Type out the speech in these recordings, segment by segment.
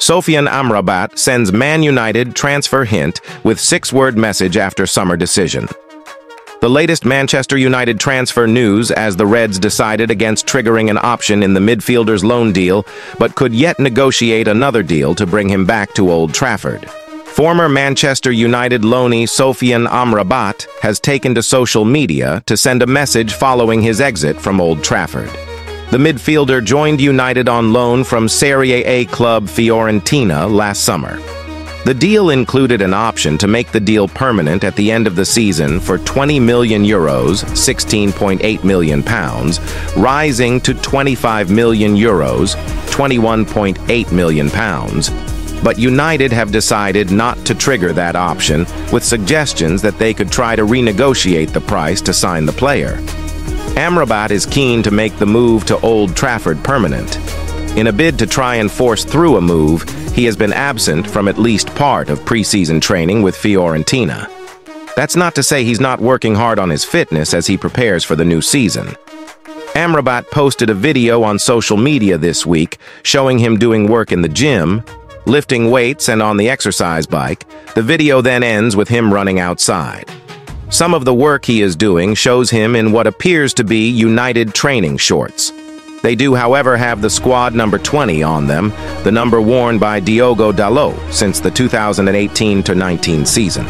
Sofyan Amrabat sends Man United transfer hint with six-word message after summer decision. The latest Manchester United transfer news as the Reds decided against triggering an option in the midfielder's loan deal, but could yet negotiate another deal to bring him back to Old Trafford. Former Manchester United loanee Sofyan Amrabat has taken to social media to send a message following his exit from Old Trafford. The midfielder joined United on loan from Serie A club Fiorentina last summer. The deal included an option to make the deal permanent at the end of the season for 20 million euros, 16.8 million pounds, rising to 25 million euros, 21.8 million pounds. But United have decided not to trigger that option, with suggestions that they could try to renegotiate the price to sign the player. Amrabat is keen to make the move to Old Trafford permanent. In a bid to try and force through a move, he has been absent from at least part of preseason training with Fiorentina. That's not to say he's not working hard on his fitness as he prepares for the new season. Amrabat posted a video on social media this week showing him doing work in the gym, lifting weights and on the exercise bike. The video then ends with him running outside. Some of the work he is doing shows him in what appears to be United training shorts. They do, however, have the squad number 20 on them, the number worn by Diogo Dalot since the 2018-19 season.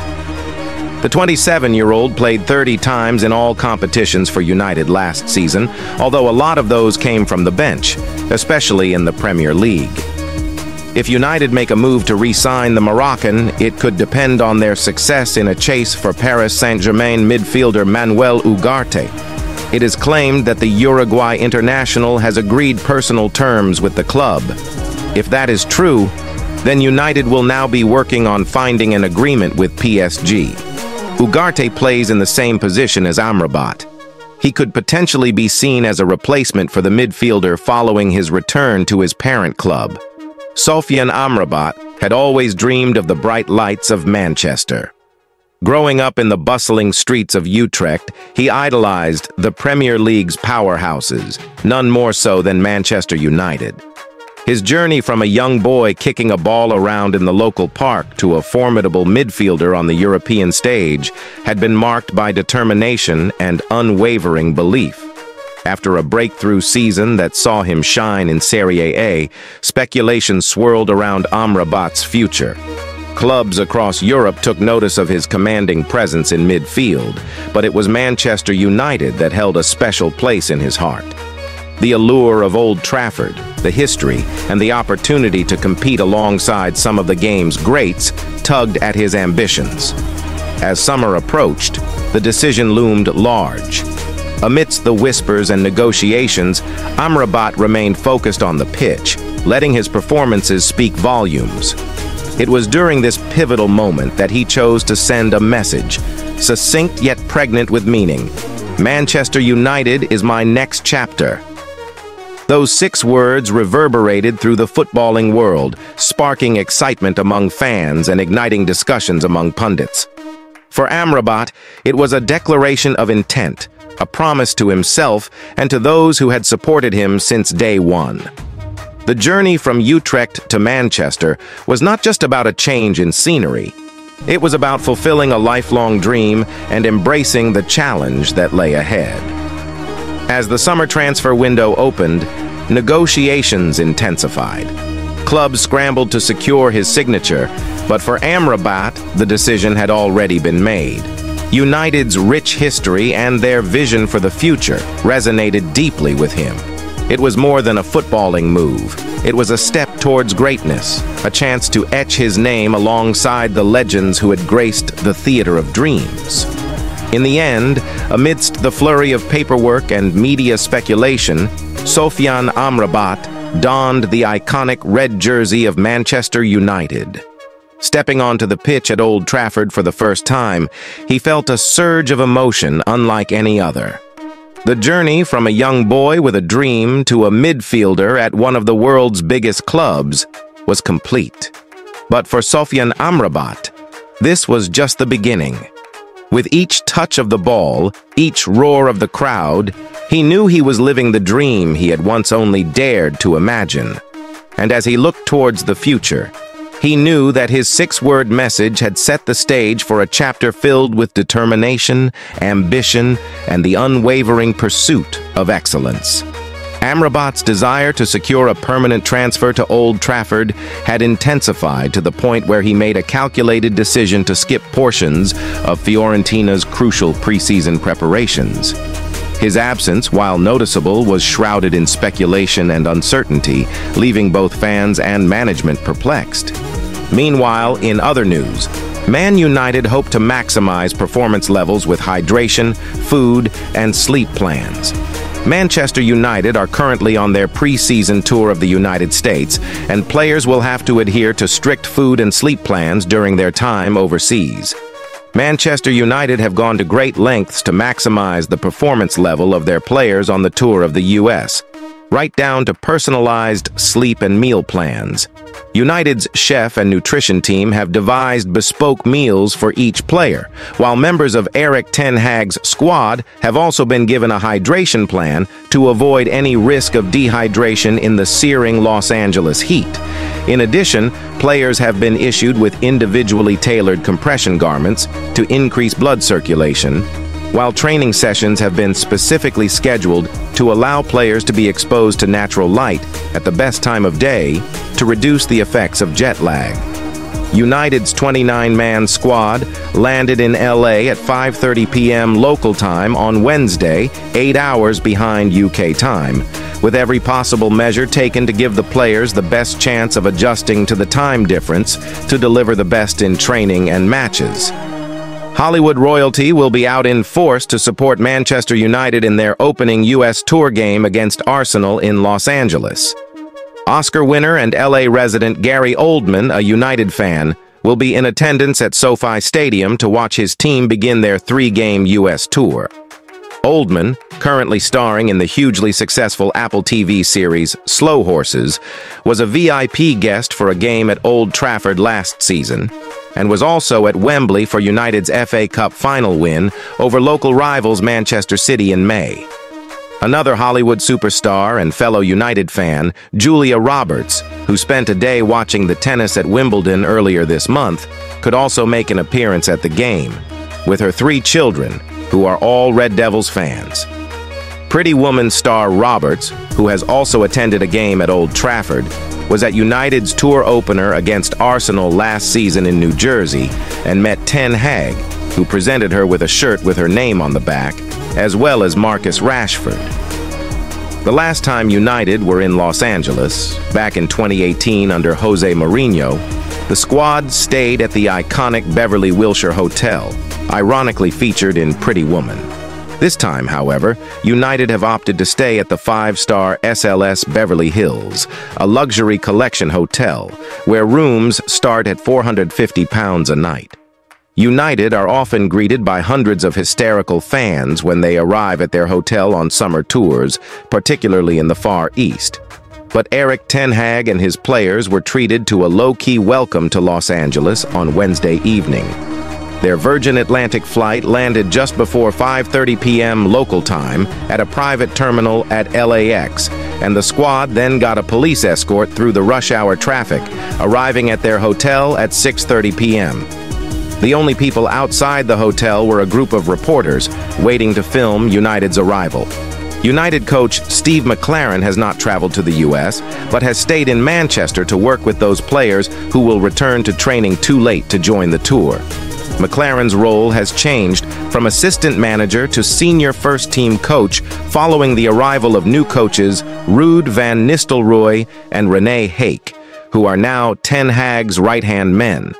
The 27-year-old played 30 times in all competitions for United last season, although a lot of those came from the bench, especially in the Premier League. If United make a move to re-sign the Moroccan, it could depend on their success in a chase for Paris Saint-Germain midfielder Manuel Ugarte, it is claimed that the Uruguay international has agreed personal terms with the club. If that is true, then United will now be working on finding an agreement with PSG. Ugarte plays in the same position as Amrabat. He could potentially be seen as a replacement for the midfielder following his return to his parent club. Sofyan Amrabat had always dreamed of the bright lights of Manchester. Growing up in the bustling streets of Utrecht, he idolized the Premier League's powerhouses, none more so than Manchester United. His journey from a young boy kicking a ball around in the local park to a formidable midfielder on the European stage had been marked by determination and unwavering belief. After a breakthrough season that saw him shine in Serie A, speculation swirled around Amrabat's future. Clubs across Europe took notice of his commanding presence in midfield, but it was Manchester United that held a special place in his heart. The allure of Old Trafford, the history, and the opportunity to compete alongside some of the game's greats tugged at his ambitions. As summer approached, the decision loomed large. Amidst the whispers and negotiations, Amrabat remained focused on the pitch, letting his performances speak volumes. It was during this pivotal moment that he chose to send a message, succinct yet pregnant with meaning. Manchester United is my next chapter. Those six words reverberated through the footballing world, sparking excitement among fans and igniting discussions among pundits. For Amrabat, it was a declaration of intent, a promise to himself and to those who had supported him since day one. The journey from Utrecht to Manchester was not just about a change in scenery. It was about fulfilling a lifelong dream and embracing the challenge that lay ahead. As the summer transfer window opened, negotiations intensified. Clubs scrambled to secure his signature, but for Amrabat, the decision had already been made. United's rich history and their vision for the future resonated deeply with him. It was more than a footballing move. It was a step towards greatness, a chance to etch his name alongside the legends who had graced the theater of dreams. In the end, amidst the flurry of paperwork and media speculation, Sofyan Amrabat donned the iconic red jersey of Manchester United. Stepping onto the pitch at Old Trafford for the first time, he felt a surge of emotion unlike any other. The journey from a young boy with a dream to a midfielder at one of the world's biggest clubs was complete. But for Sofyan Amrabat, this was just the beginning. With each touch of the ball, each roar of the crowd, he knew he was living the dream he had once only dared to imagine. And as he looked towards the future, he knew that his six-word message had set the stage for a chapter filled with determination, ambition, and the unwavering pursuit of excellence. Amrabat's desire to secure a permanent transfer to Old Trafford had intensified to the point where he made a calculated decision to skip portions of Fiorentina's crucial preseason preparations. His absence, while noticeable, was shrouded in speculation and uncertainty, leaving both fans and management perplexed. Meanwhile, in other news, Man United hope to maximize performance levels with hydration, food, and sleep plans. Manchester United are currently on their pre-season tour of the United States, and players will have to adhere to strict food and sleep plans during their time overseas. Manchester United have gone to great lengths to maximize the performance level of their players on the tour of the U.S., right down to personalized sleep and meal plans. United's chef and nutrition team have devised bespoke meals for each player, while members of Erik Ten Hag's squad have also been given a hydration plan to avoid any risk of dehydration in the searing Los Angeles heat. In addition, players have been issued with individually tailored compression garments to increase blood circulation, while training sessions have been specifically scheduled to allow players to be exposed to natural light at the best time of day to reduce the effects of jet lag. United's 29-man squad landed in LA at 5.30 p.m. local time on Wednesday, eight hours behind UK time, with every possible measure taken to give the players the best chance of adjusting to the time difference to deliver the best in training and matches. Hollywood royalty will be out in force to support Manchester United in their opening U.S. tour game against Arsenal in Los Angeles. Oscar winner and LA resident Gary Oldman, a United fan, will be in attendance at SoFi Stadium to watch his team begin their three-game U.S. tour. Oldman, currently starring in the hugely successful Apple TV series Slow Horses, was a VIP guest for a game at Old Trafford last season and was also at Wembley for United's FA Cup final win over local rivals Manchester City in May. Another Hollywood superstar and fellow United fan, Julia Roberts, who spent a day watching the tennis at Wimbledon earlier this month, could also make an appearance at the game, with her three children, who are all Red Devils fans. Pretty Woman star Roberts, who has also attended a game at Old Trafford, was at United's tour opener against Arsenal last season in New Jersey and met Ten Hag, who presented her with a shirt with her name on the back, as well as Marcus Rashford. The last time United were in Los Angeles, back in 2018 under Jose Mourinho, the squad stayed at the iconic Beverly Wilshire Hotel, ironically featured in Pretty Woman. This time, however, United have opted to stay at the five-star SLS Beverly Hills, a luxury collection hotel, where rooms start at 450 pounds a night. United are often greeted by hundreds of hysterical fans when they arrive at their hotel on summer tours, particularly in the Far East. But Erik Ten Hag and his players were treated to a low-key welcome to Los Angeles on Wednesday evening. Their Virgin Atlantic flight landed just before 5.30 p.m. local time at a private terminal at LAX, and the squad then got a police escort through the rush hour traffic, arriving at their hotel at 6.30 p.m. The only people outside the hotel were a group of reporters waiting to film United's arrival. United coach Steve McClaren has not traveled to the U.S., but has stayed in Manchester to work with those players who will return to training too late to join the tour. McClaren's role has changed from assistant manager to senior first-team coach following the arrival of new coaches Ruud van Nistelrooy and Rene Hake, who are now Ten Hag's right-hand men.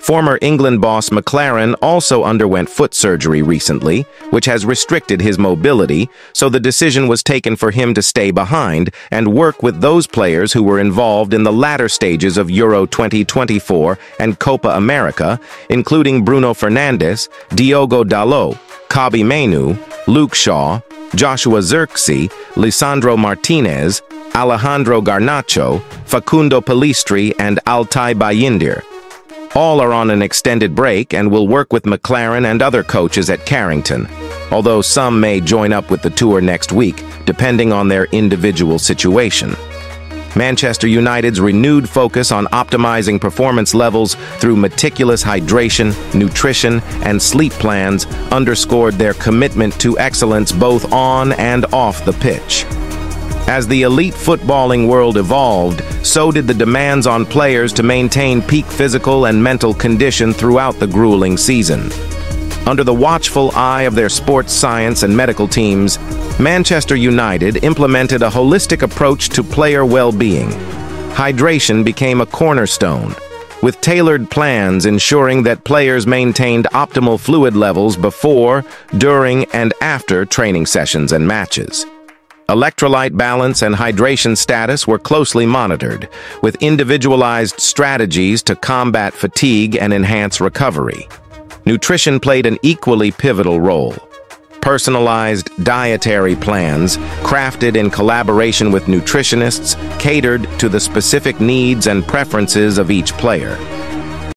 Former England boss McClaren also underwent foot surgery recently, which has restricted his mobility, so the decision was taken for him to stay behind and work with those players who were involved in the latter stages of Euro 2024 and Copa America, including Bruno Fernandes, Diogo Dalot, Kobbie Mainoo, Luke Shaw, Joshua Zirkzee, Lisandro Martinez, Alejandro Garnacho, Facundo Pellistri, and Altay Bayindir. All are on an extended break and will work with McClaren and other coaches at Carrington, although some may join up with the tour next week, depending on their individual situation. Manchester United's renewed focus on optimizing performance levels through meticulous hydration, nutrition, and sleep plans underscored their commitment to excellence both on and off the pitch. As the elite footballing world evolved, so did the demands on players to maintain peak physical and mental condition throughout the grueling season. Under the watchful eye of their sports science and medical teams, Manchester United implemented a holistic approach to player well-being. Hydration became a cornerstone, with tailored plans ensuring that players maintained optimal fluid levels before, during, and after training sessions and matches. Electrolyte balance and hydration status were closely monitored, with individualized strategies to combat fatigue and enhance recovery. Nutrition played an equally pivotal role. Personalized dietary plans, crafted in collaboration with nutritionists, catered to the specific needs and preferences of each player.